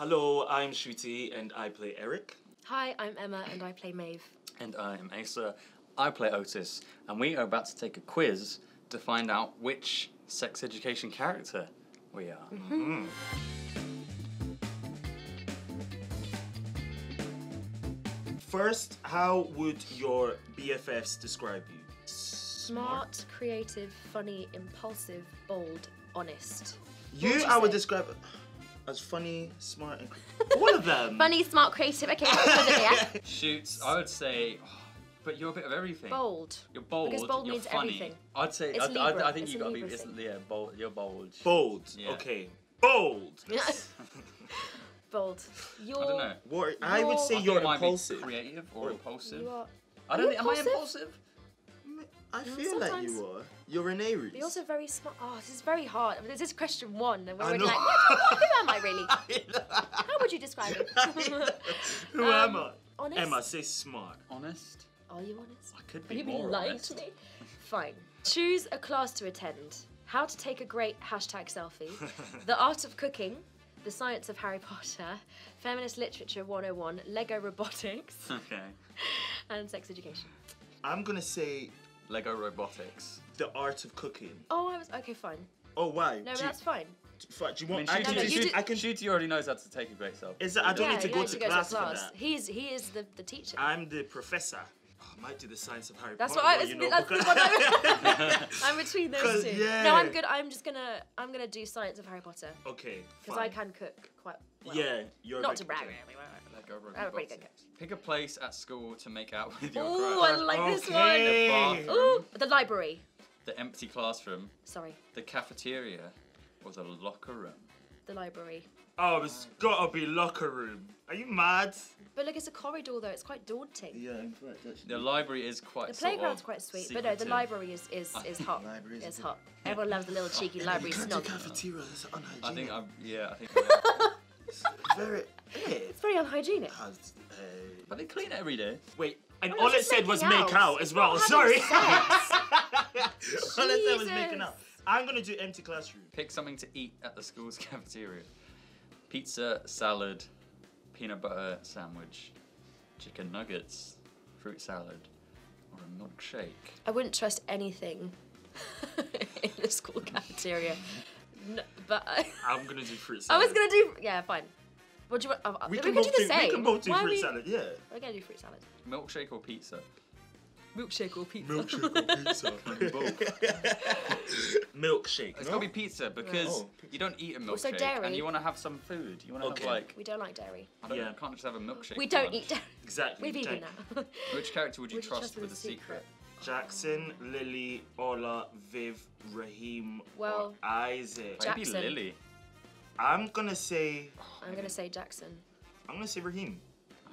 Hello, I'm Ncuti and I play Eric. Hi, I'm Emma and I play Maeve. And I'm Asa. I play Otis, and we are about to take a quiz to find out which sex education character we are. Mm-hmm. First, how would your BFFs describe you? Smart, creative, funny, impulsive, bold, honest. You, you I would describe as funny, smart, and all of them. Funny, smart, creative. Okay, yeah. Shoots, I would say, oh, but you're a bit of everything. bold. You're bold. Because bold you're means funny. everything. I'd say, It's I, I, Libra, I think it's you a gotta be, it's, yeah, bold. You're bold. Bold. Yeah. Okay. Bold. Yes. Bold. You're. I don't know. What, I would You're- say I think you're it might be impulsive. creative or Oh. impulsive. You are. I don't you think. Am I impulsive? Impulsive? I feel like you are. You're an Aries. But you're also very smart. Oh, this is very hard. I mean, this is question one, and we're I already know. like, what, who am I really? How would you describe it? Who Um, am I? honest? Emma, say smart. Honest. Are you honest? I could Are be you more being lying honest. to me? Fine. Choose a class to attend. How to take a great hashtag selfie. the art of cooking. The science of Harry Potter. Feminist literature 101. Lego robotics. Okay. and sex education. I'm gonna say Lego robotics. the art of cooking. Oh, I was. Okay, fine. Oh, why? No, do, you, that's fine. fi- do you I want? mean, I, Ncuti, can, No, no, you do- I can. Ncuti already knows how to take a great selfie. Is that I don't yeah, need to go don't to need class, to go for that. He is. He is the, the teacher. I'm the professor. Oh, I might do the science of Harry Potter. That's Potter. what I though, was. you know, that's the because- one I I'm between those two. yeah. No, I'm good. I'm just gonna. I'm gonna do science of Harry Potter okay. because I can cook quite well. Yeah, you're. Not a to big- brag. okay. Lego I'm a pretty good robotics. Pick a place at school to make out with your Ooh, I crush. like this Okay. one. The Ooh, the library. the empty classroom, Sorry, the cafeteria, or the locker room. The library. Oh, it's gotta be locker room. Are you mad? But look, it's a corridor though. It's quite daunting. Yeah, in fact, actually. The library is quite. The sort playground's of quite sweet, but no, the library is is, is hot. Library is It's a hot. Everyone loves the little cheeky library snog. cafeteria is unhygienic. I think I'm. Yeah, I think. It's very. Yeah. It's very unhygienic. Has, uh, but they clean it every day. wait, and Well, all it said was making make out. out as well. not Sorry. Having all it said was making Jesus. out. I'm gonna do empty classroom. Pick something to eat at the school's cafeteria. Pizza, salad, peanut butter sandwich, chicken nuggets, fruit salad, or a milkshake. I wouldn't trust anything in the school cafeteria. No, but I, I'm gonna do fruit salad. I was gonna do yeah, fine. What do you want? Uh, We we, can can both do do. the same. We can both do Why fruit we- salad. Yeah. We're gonna do fruit salad. Milkshake or pizza? Milkshake or pizza? Milkshake or pizza. Milkshake. It's no? gotta be pizza because Oh. you don't eat a milkshake Also dairy. and you want to have some food. You want to Okay. have like We don't like dairy. I don't Yeah. you can't just have a milkshake. We don't lunch. eat dairy. Exactly. We're vegan Jack- now. Which character would you Would you trust, trust with with a a secret? Jackson, Lily, Ola, Viv, Raheem, Well, or Isaac. Jack- Maybe Lily. I'm gonna say. I'm gonna say Jackson. I'm gonna say Raheem.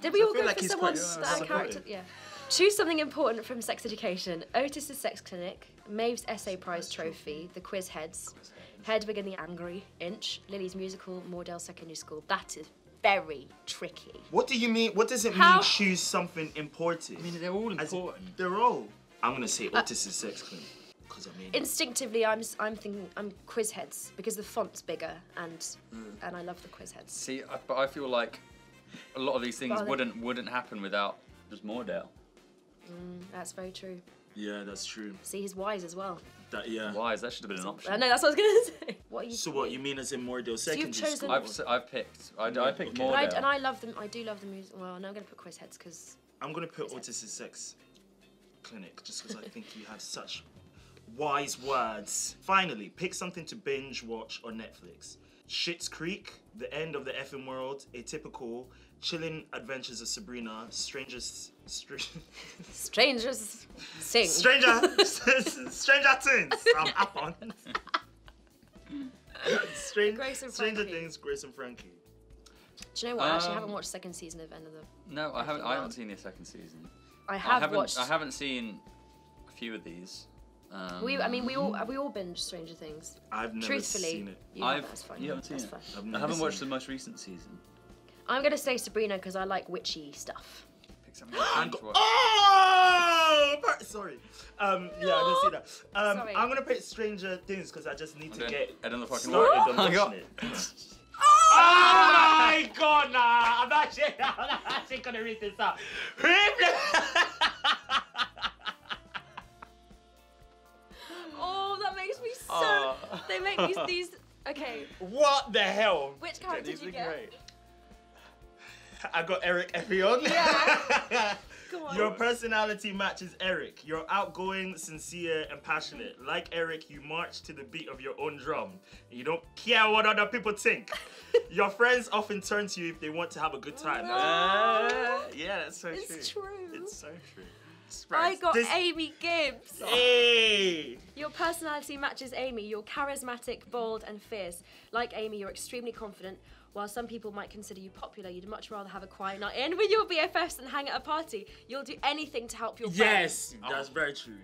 Did we all go like for someone's quite uh, character? Yeah. Choose something important from sex education. Otis's sex clinic, Maeve's essay prize trophy, the quiz heads, Hedwig and the Angry Inch, Lily's musical, Moordale Secondary School. That is very tricky. What do you mean? What does it How- mean? Choose something important. I mean, they're all As in- important. they're all. I'm gonna say uh, Otis's sex clinic. Because I mean. Instinctively, I'm s- I'm thinking I'm quiz heads because the font's bigger and mm. and I love the quiz heads. See, I, but I feel like a lot of these things Well, wouldn't wouldn't happen without just Moordale. That's very true. yeah, that's true. See, he's wise as well. That yeah. Wise. That should have been an option. I know that's what I was gonna say. What are you? So what you mean as in Moordale Secondary chosen- School? I've s- I've picked. I, I picked Okay. Moordale. And I, love them. I do love the music. Well, no, I'm gonna put quiz heads because I'm gonna put Otis's sex clinic just because I think you have such wise words. Finally, pick something to binge watch on Netflix. Schitt's Creek, The End of the Effing World, Atypical, Chilling Adventures of Sabrina, Strangers, Str- strangers sing. Stranger, Stranger Things. I'm up on. Strange, Grace and Stranger Frankie. Things, Grace and Frankie. Do you know what? I actually Um, haven't watched second season of End of the. no, I haven't. I haven't seen the second season. I I have haven't. watched. I haven't seen a few of these. Um, We, I mean, we all we all binge Stranger Things. I've never Truthfully, seen it. you I've- have, that's fine. you haven't seen that's it? fine. I've I never haven't seen watched the most recent season. I'm gonna say Sabrina because I like witchy stuff. Pick something I'm to go- watch. oh, sorry. Um, yeah, I didn't see that. Um, Sorry. I'm gonna pick Stranger Things because I just need to Okay, get I don't know started wall. on I got- watching it. Oh my god! actually, I'm actually gonna read this out. Oh, that makes me so. Oh. They make me these. Okay, what the hell? which character These did you are get? great. I got Eric Effiong. Yeah. Your personality matches Eric. You're outgoing, sincere, and passionate. Like Eric, you march to the beat of your own drum. You don't care what other people think. Your friends often turn to you if they want to have a good time. No. Uh, yeah, that's so It's true. true. It's so true. I got This- Amy Gibbs. Hey! Your personality matches Amy. You're charismatic, bold, and fierce. Like Amy, you're extremely confident. While some people might consider you popular, you'd much rather have a quiet night in with your BFFs than hang at a party. You'll do anything to help your friends. Yes, Oh. that's very true.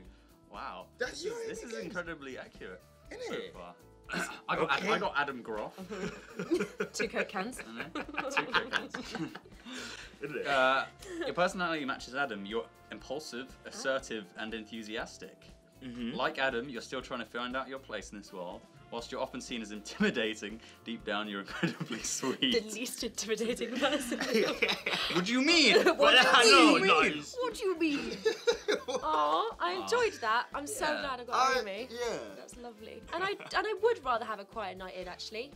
Wow. That's this is, this is incredibly accurate Isn't so it? far. I got Okay. I got Adam Groff. Two Coke cans. Two cookies. Isn't it? Uh, your personality matches Adam. You're impulsive, assertive, and enthusiastic. Mhm. Like Adam, you're still trying to find out your place in this world. Whilst you're often seen as intimidating, deep down you're incredibly sweet. the sweet. least intimidating person. what do you mean? What Well, do you know, mean? no, What do you mean? Oh, I enjoyed that. I'm so Yeah. glad I got I- Amy. yeah. That's lovely. And I and I would rather have a quiet night in actually.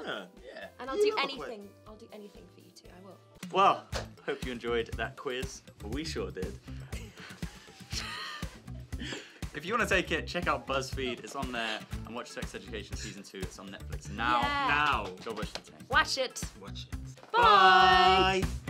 Yeah. Yeah. And I'll You do love a quiet- anything. I'll do anything for you too. I will. Well, hope you enjoyed that quiz. We sure did. if you want to take it, check out BuzzFeed. It's on there. And watch Sex Education Season 2. It's on Netflix now. Yeah. Now. Go watch the. Watch it. Watch it. Bye. Bye.